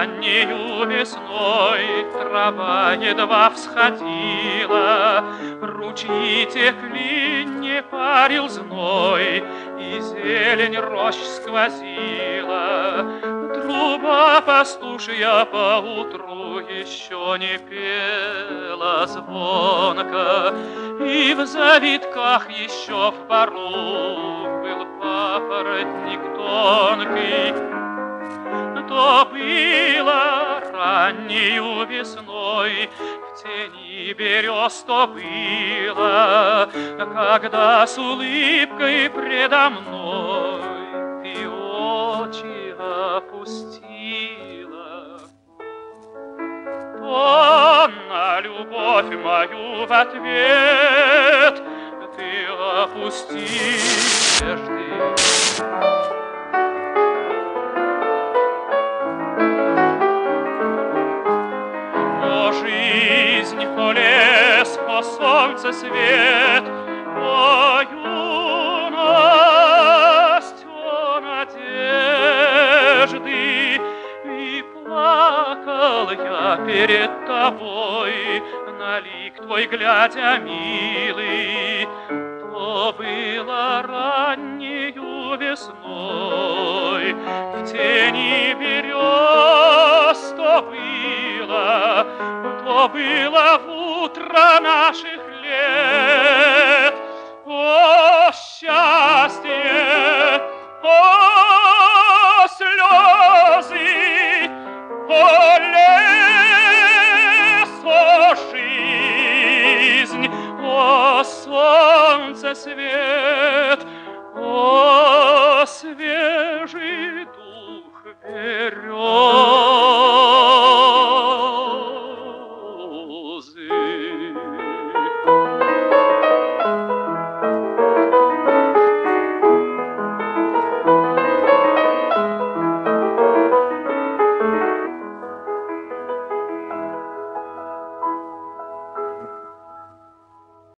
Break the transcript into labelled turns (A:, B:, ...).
A: раннею весной Трава едва всходила, Ручьи текли, не парил зной, И зелень рощ сквозила. Труба пастушья поутру еще не пела звонко, И в завитках еще в пару был папоротник тонкий, то было раннею весной, В тени берез то было, Когда с улыбкой предо мной Ты очи опустила. То на любовь мою в ответ Ты опустишь ты. солнце свет, о юность, о надежды, и плакал я перед тобой, на лик твой глядя, милый, то было раннею весной, в тени берез то было в утро наших лет. О, счастье, о, слезы, о, лес, о, жизнь, о, солнце, свет, о, свежий дух берет.